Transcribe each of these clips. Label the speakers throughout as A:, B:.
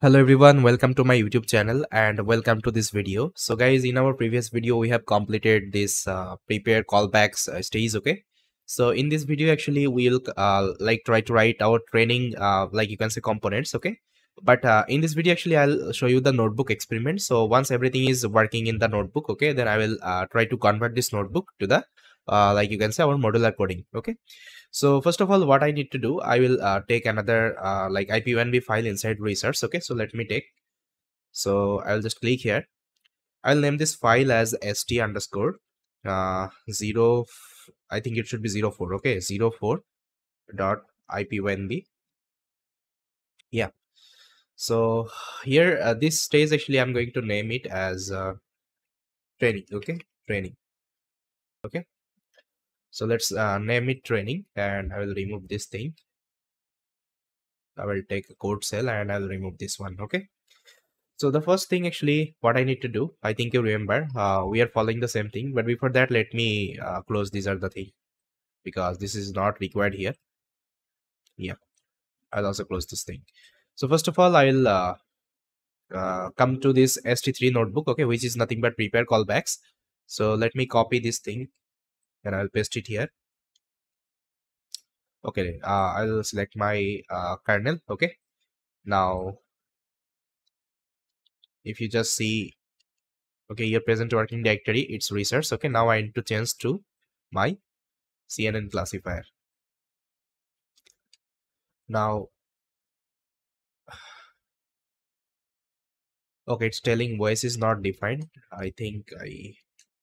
A: Hello everyone, welcome to my YouTube channel and welcome to this video. So guys, in our previous video, we have completed this uh, prepare callbacks uh, stage, okay? So in this video, actually, we'll uh, like try to write our training, uh, like you can say components, okay? But uh, in this video, actually, I'll show you the notebook experiment. So once everything is working in the notebook, okay, then I will uh, try to convert this notebook to the, like you can say our modular coding, okay? So first of all, what I need to do, I will uh, take another uh, like ipynb file inside research. Okay, so let me take. So I'll just click here. I'll name this file as st underscore uh, zero. I think it should be zero four. Okay, zero four dot ipynb. Yeah. So here, uh, this stage actually, I'm going to name it as uh, training. Okay, training. Okay so let's uh, name it training and I will remove this thing. I will take a code cell and I will remove this one. Okay. So the first thing actually what I need to do, I think you remember, uh, we are following the same thing. But before that, let me uh, close these are the thing because this is not required here. Yeah. I'll also close this thing. So first of all, I'll uh, uh, come to this st3 notebook, okay, which is nothing but prepare callbacks. So let me copy this thing and I'll paste it here. Okay, uh, I'll select my uh, kernel. Okay, now if you just see, okay, your present working directory, it's research. Okay, now I need to change to my CNN classifier. Now, okay, it's telling voice is not defined. I think I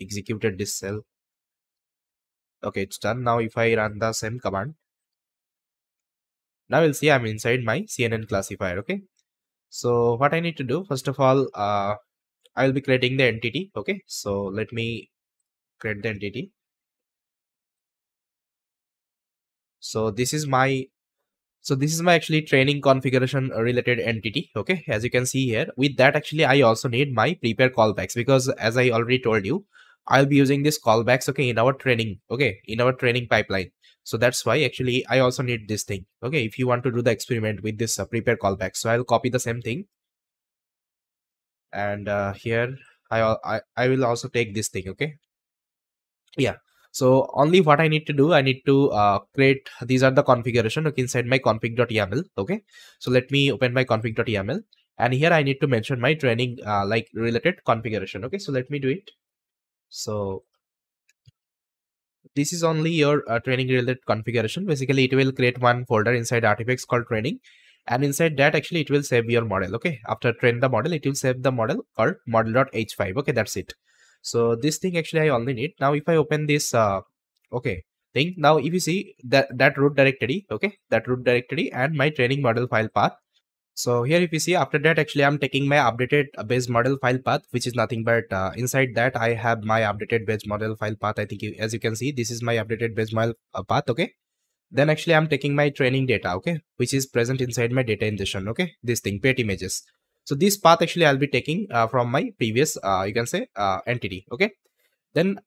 A: executed this cell okay it's done. Now if i run the same command now you'll see i'm inside my cnn classifier okay? So what i need to do first of all uh i will be creating the entity okay? So let me create the entity. So this is my so this is my actually training configuration related entity okay? As you can see here with that actually i also need my prepare callbacks because as i already told you I'll be using this callbacks, okay, in our training, okay, in our training pipeline. So that's why actually I also need this thing. Okay, if you want to do the experiment with this uh, prepare callback, so I'll copy the same thing. And uh, here I, I, I will also take this thing, okay. Yeah, so only what I need to do, I need to uh, create, these are the configuration okay, inside my config.yaml, okay. So let me open my config.yaml and here I need to mention my training uh, like related configuration, okay. So let me do it so this is only your uh, training related configuration. Basically it will create one folder inside artifacts called training and inside that actually it will save your model okay? After train the model it will save the model called model.h5 okay? That's it. So this thing actually i only need. Now if i open this uh okay thing now if you see that that root directory okay? That root directory and my training model file path so here if you see after that actually I'm taking my updated uh, base model file path which is nothing but uh, inside that I have my updated base model file path. I think you, as you can see this is my updated base model uh, path okay? Then actually I'm taking my training data okay? Which is present inside my data ingestion okay? This thing pet images. So this path actually I'll be taking uh, from my previous uh, you can say uh, entity okay? Then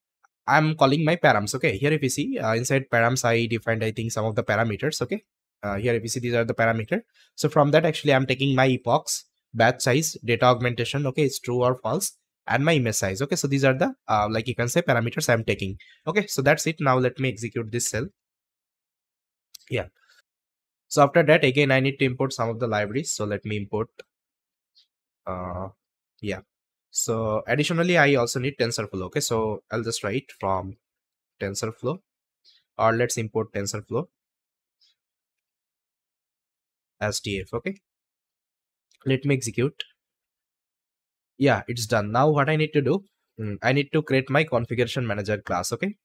A: I'm calling my params okay? Here if you see inside params I defined I think some of the parameters okay uh, here if you see these are the parameter. So from that actually i'm taking my epochs batch size data augmentation okay it's true or false and my image size okay. So these are the uh, like you can say parameters i'm taking okay. So that's it. Now let me execute this cell. Yeah. So after that again i need to import some of the libraries. So let me import uh yeah. So additionally i also need tensorflow okay. So i'll just write from tensorflow or let's import tensorflow SDF. Okay. Let me execute. Yeah, it's done. Now what I need to do, hmm, I need to create my configuration manager class. Okay.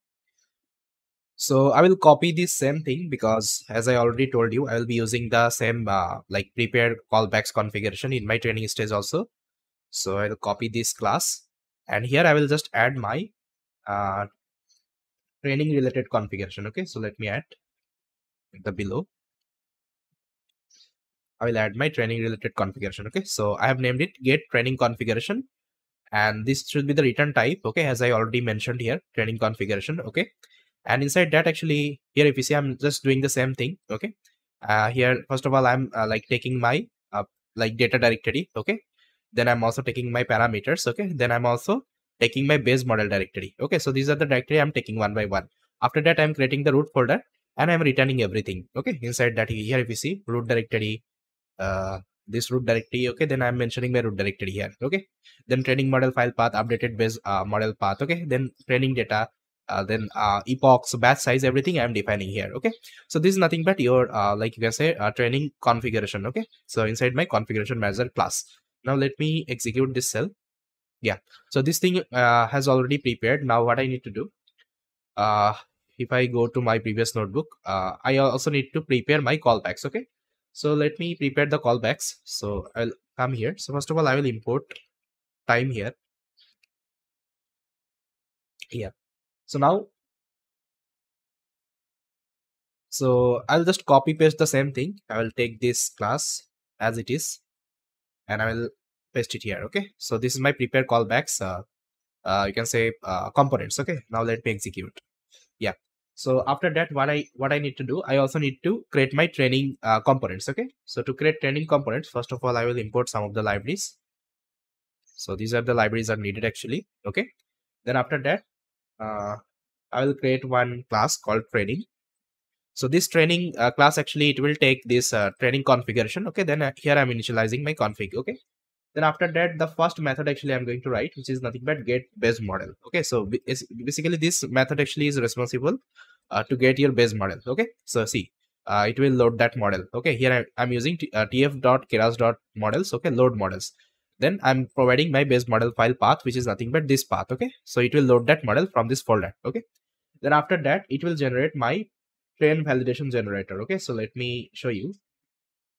A: So I will copy this same thing because as I already told you, I will be using the same uh, like prepare callbacks configuration in my training stage also. So I will copy this class and here I will just add my uh, training related configuration. Okay. So let me add the below I will add my training related configuration. Okay, so I have named it get training configuration and this should be the return type. Okay, as I already mentioned here, training configuration. Okay, and inside that actually here if you see I'm just doing the same thing. Okay, uh, here first of all I'm uh, like taking my uh, like data directory okay then i'm also taking my parameters okay then i'm also taking my base model directory okay so these are the directory i'm taking one by one after that i'm creating the root folder and i'm returning everything okay inside that here if you see root directory uh this root directory okay? Then i'm mentioning my root directory here okay? Then training model file path updated base uh, model path okay? Then training data uh, then uh, epochs batch size everything i'm defining here okay? So this is nothing but your uh, like you can say uh, training configuration okay? So inside my configuration manager class. Now let me execute this cell. Yeah. So this thing uh, has already prepared. Now what i need to do if i go to my previous notebook i also need to prepare my callbacks okay so let me prepare the callbacks. So i'll come here. So first of all i will import time here. Here. So now so i'll just copy paste the same thing. I will take this class as it is and i will paste it here okay? So this is my prepare callbacks uh, uh, you can say uh, components okay? Now let me execute. Yeah so after that what i what i need to do i also need to create my training uh, components okay so to create training components first of all i will import some of the libraries so these are the libraries are needed actually okay then after that uh, I will create one class called training. So this training uh, class actually it will take this uh, training configuration. Okay, then uh, here I'm initializing my config. Okay, then after that the first method actually I'm going to write which is nothing but get base model. Okay, so basically this method actually is responsible uh, to get your base model. Okay, so see. Uh, it will load that model okay here I, am using tf.keras.models okay load models then i'm providing my base model file path which is nothing but this path okay so it will load that model from this folder okay then after that it will generate my train validation generator okay so let me show you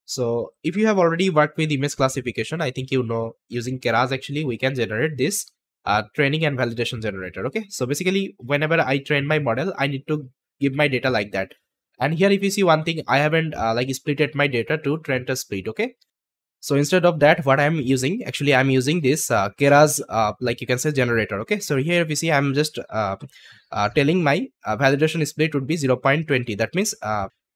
A: so if you have already worked with image classification i think you know using keras actually we can generate this uh, training and validation generator okay? So basically whenever i train my model i need to give my data like that. And here if you see one thing i haven't uh, like splitted my data to train to split okay? So instead of that what i'm using actually i'm using this uh, keras uh, like you can say generator okay? So here we see i'm just uh, uh, telling my uh, validation split would be 0.20 that means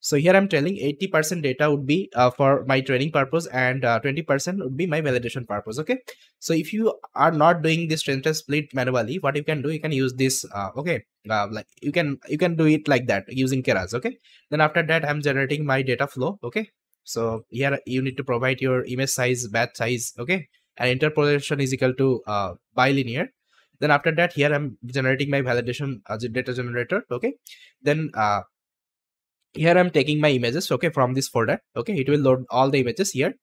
A: so here i'm telling 80% data would be uh, for my training purpose and 20% would be my validation purpose okay? So if you are not doing this trend split manually what you can do you can use this okay like you can you can do it like that using keras okay? Then after that i'm generating my data flow okay? So here you need to provide your image size batch size okay? And interpolation is equal to uh, bilinear. Then after that here i'm generating my validation as a data generator okay? Then uh, here i'm taking my images okay from this folder okay it will load all the images here.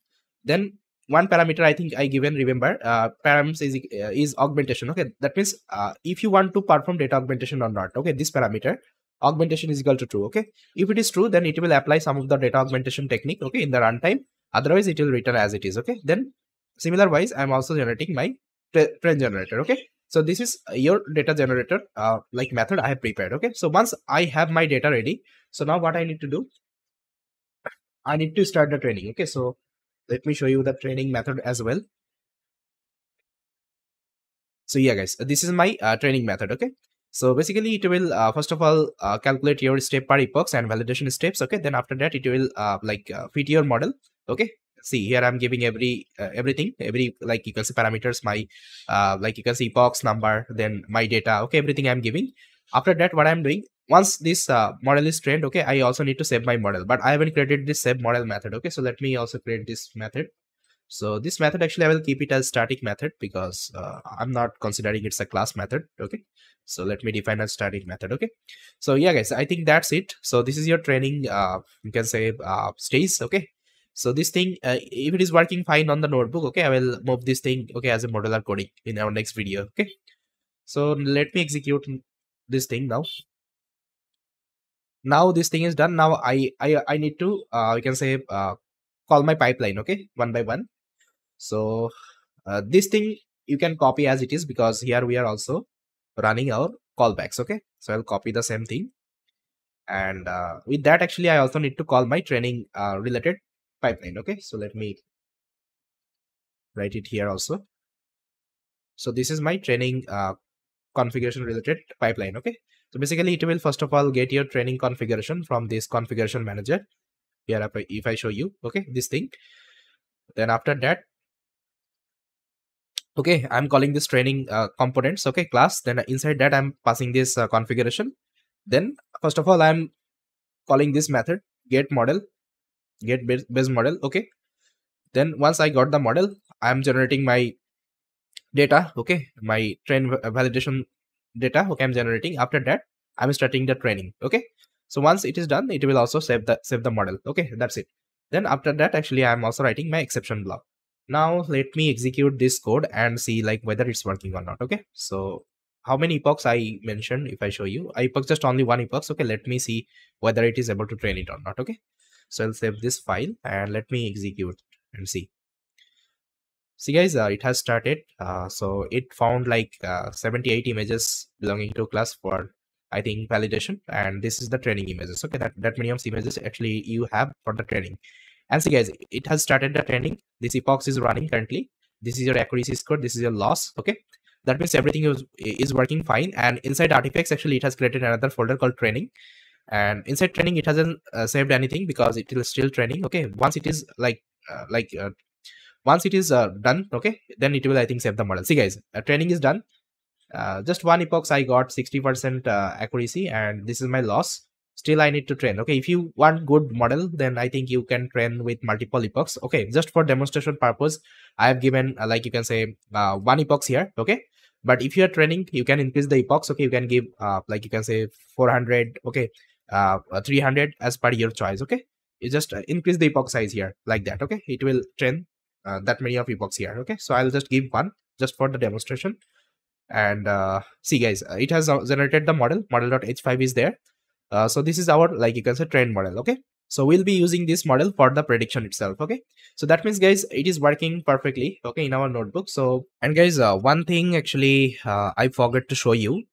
A: Then one parameter i think i given remember uh, params is uh, is augmentation okay. That means uh, if you want to perform data augmentation or not okay this parameter augmentation is equal to true okay. If it is true then it will apply some of the data augmentation technique okay in the runtime. Otherwise it will return as it is okay. Then similar wise i'm also generating my train generator okay so this is your data generator uh, like method i have prepared okay so once i have my data ready so now what i need to do i need to start the training okay so let me show you the training method as well so yeah guys this is my uh, training method okay so basically it will uh, first of all uh, calculate your step per epochs and validation steps. Okay. Then after that it will uh, like uh, fit your model. Okay. See here I'm giving every uh, everything every like you can see parameters my uh, like you can see box number then my data. Okay. Everything I'm giving. After that what I'm doing once this model is trained. Okay. I also need to save my model but I haven't created this save model method. Okay. So let me also create this method. So this method actually I will keep it as static method because uh, I'm not considering it's a class method. Okay. So let me define a static method. Okay. So yeah, guys, I think that's it. So this is your training, uh, you can say uh, stage. Okay. So this thing, uh, if it is working fine on the notebook, okay, I will move this thing, okay, as a modular coding in our next video. Okay. So let me execute this thing now. Now this thing is done. Now I I I need to uh, you can say uh, call my pipeline. Okay, one by one so uh, this thing you can copy as it is because here we are also running our callbacks okay so i'll copy the same thing and uh, with that actually i also need to call my training uh, related pipeline okay? So let me write it here also. So this is my training uh, configuration related pipeline okay? So basically it will first of all get your training configuration from this configuration manager. Here if I show you okay this thing. Then after that okay i'm calling this training uh, components okay class. Then inside that i'm passing this uh, configuration. Then first of all i'm calling this method get model get base, model okay? Then once i got the model i'm generating my data okay? My train validation data okay i'm generating. After that i'm starting the training okay? So once it is done it will also save the save the model okay? That's it. Then after that actually i'm also writing my exception block. Now let me execute this code and see like whether it's working or not okay? So how many epochs i mentioned if i show you? I epoch just only one epochs okay? Let me see whether it is able to train it or not okay so i'll save this file and let me execute and see. See guys uh, it has started. Uh, so it found like uh, 78 images belonging to class for i think validation. And this is the training images. Okay that that many of images actually you have for the training. And see guys it has started the training. This epoch is running currently. This is your accuracy score. This is your loss. Okay? That means everything is, is working fine. And inside artifacts actually it has created another folder called training and inside training it hasn't uh, saved anything because it is still training okay? Once it is like uh, like uh, once it is uh, done okay then it will i think save the model. See guys uh, training is done. Uh, just one epoch i got 60 percent uh, accuracy and this is my loss. Still i need to train okay? If you want good model then i think you can train with multiple epochs okay? Just for demonstration purpose i have given like you can say one epochs here okay? But if you are training you can increase the epochs okay? You can give like you can say 400 okay uh, 300 as per your choice okay? You just uh, increase the epoch size here like that okay? It will train uh, that many of epochs here okay? So i'll just give one just for the demonstration. And uh, see guys uh, it has uh, generated the model. Model.h5 is there. Uh, so this is our like you can say trend model okay? So we'll be using this model for the prediction itself okay? So that means guys it is working perfectly okay in our notebook. So and guys uh, one thing actually uh, i forgot to show you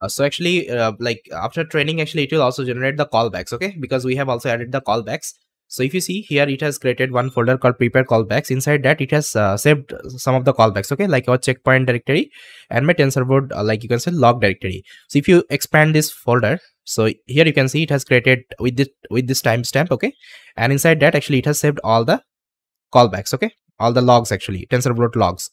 A: uh, so actually uh, like after training actually it will also generate the callbacks okay because we have also added the callbacks so if you see here, it has created one folder called prepare callbacks. Inside that, it has uh, saved some of the callbacks, okay, like our checkpoint directory and my TensorBoard, uh, like you can say log directory. So if you expand this folder, so here you can see it has created with this with this timestamp, okay, and inside that actually it has saved all the callbacks, okay, all the logs actually TensorBoard logs.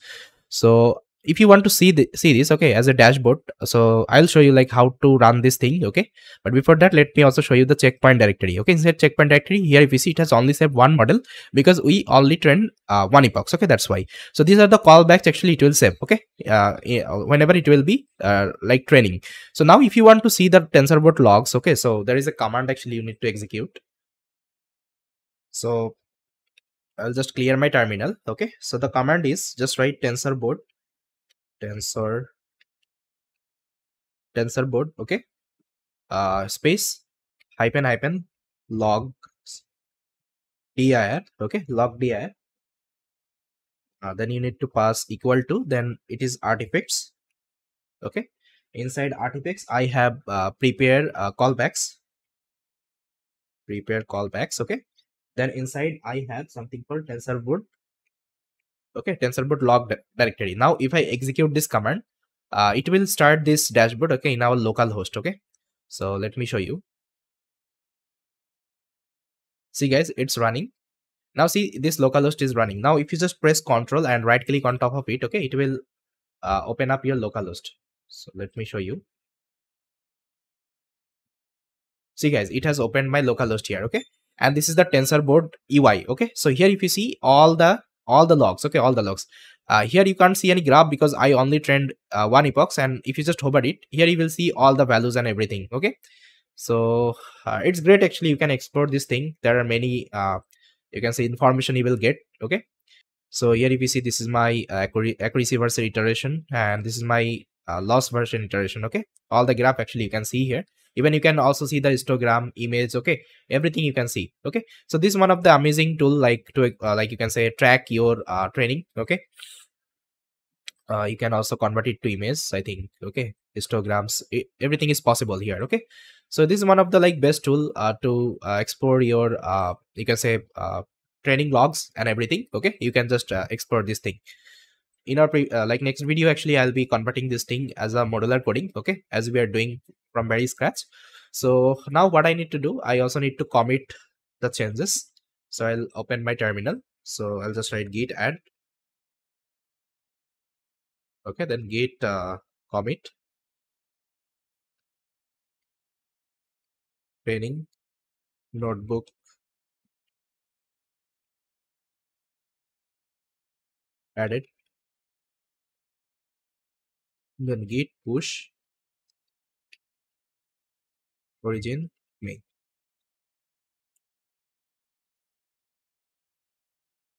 A: So if you want to see the see this okay as a dashboard so i'll show you like how to run this thing okay? But before that let me also show you the checkpoint directory okay? Inside checkpoint directory here if you see it has only saved one model because we only trained uh, one epochs okay? That's why. So these are the callbacks actually it will save okay? Uh, whenever it will be uh, like training. So now if you want to see the tensorboard logs okay? So there is a command actually you need to execute. So I'll just clear my terminal. Okay. So the command is just write tensorboard tensor. Tensor board okay. Uh space hyphen hyphen log dir okay log dir uh, then you need to pass equal to then it is artifacts okay. Inside artifacts i have uh, prepare uh, callbacks. Prepare callbacks okay. Then inside i have something called tensorboard okay tensorboard log directory now if i execute this command uh, it will start this dashboard okay in our local host okay? So let me show you. See guys it's running. Now see this localhost is running. Now if you just press ctrl and right click on top of it okay it will uh, open up your localhost so let me show you. See guys it has opened my localhost here okay? And this is the tensorboard ui okay? So here if you see all the all the logs okay all the logs. Uh, here you can't see any graph because i only trained uh, one epochs and if you just hover it here you will see all the values and everything okay? So uh, it's great actually you can explore this thing. There are many uh, you can see information you will get okay? So here if you see this is my uh, accuracy versus iteration and this is my uh, loss version iteration okay? All the graph actually you can see here even you can also see the histogram image okay? Everything you can see okay? So this is one of the amazing tool like to uh, like you can say track your uh, training okay? Uh, you can also convert it to image i think okay? Histograms everything is possible here okay? So this is one of the like best tool uh, to uh, explore your uh, you can say uh, training logs and everything okay? You can just uh, explore this thing in our uh, like next video actually i'll be converting this thing as a modular coding okay as we are doing from very scratch. So now what i need to do i also need to commit the changes. So i'll open my terminal. So i'll just write git add. Okay then git uh, commit. Training. Notebook. Added. Then git push origin main.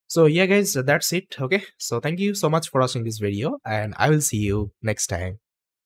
A: So yeah guys, that's it. Okay. So thank you so much for watching this video and I will see you next time.